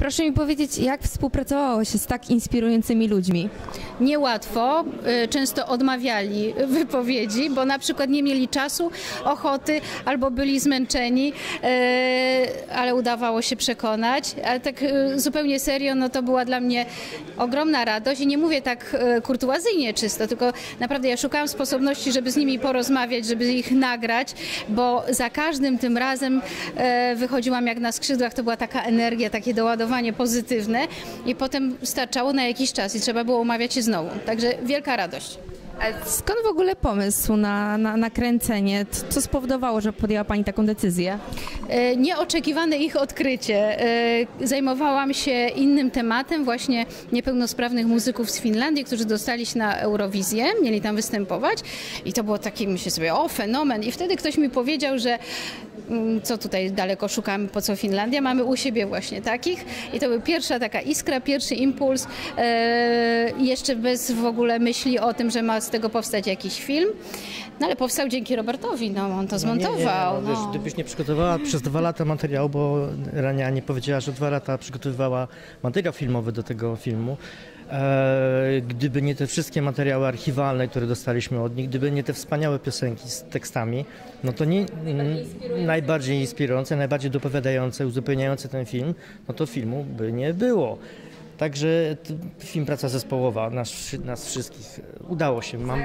Proszę mi powiedzieć, jak współpracowało się z tak inspirującymi ludźmi? Niełatwo, y, często odmawiali wypowiedzi, bo na przykład nie mieli czasu, ochoty albo byli zmęczeni, y, ale udawało się przekonać. Ale tak y, zupełnie serio, no to była dla mnie ogromna radość i nie mówię tak kurtuazyjnie czysto, tylko naprawdę ja szukałam sposobności, żeby z nimi porozmawiać, żeby ich nagrać, bo za każdym tym razem wychodziłam jak na skrzydłach, to była taka energia, takie doładowanie pozytywne i potem starczało na jakiś czas i trzeba było umawiać się znowu. Także wielka radość. Skąd w ogóle pomysł na, na, na? Co- spowodowało, że podjęła Pani taką decyzję? E, Nieoczekiwane ich odkrycie. E, Zajmowałam się innym tematem, właśnie niepełnosprawnych muzyków z Finlandii, którzy dostali się na Eurowizję, mieli tam występować i to było takie, myślę sobie, o fenomen. I wtedy ktoś mi powiedział, że mm, co tutaj daleko szukamy, po co Finlandia, mamy u siebie właśnie takich. I to był pierwsza taka iskra, pierwszy impuls, e, jeszcze bez w ogóle myśli o tym, że ma z tego powstać jakiś film. No ale powstał dzięki Robertowi, no on to zmontował. Nie, nie, no, wiesz, no. gdybyś nie przygotowała przez dwa lata materiału, bo Rania nie powiedziała, że dwa lata przygotowywała materiał filmowy do tego filmu. E, gdyby nie te wszystkie materiały archiwalne, które dostaliśmy od nich, gdyby nie te wspaniałe piosenki z tekstami, no to nie, n- najbardziej inspirujące, najbardziej dopowiadające, uzupełniające ten film, no to filmu by nie było. Także film Praca Zespołowa nas, nas wszystkich udało się. Mam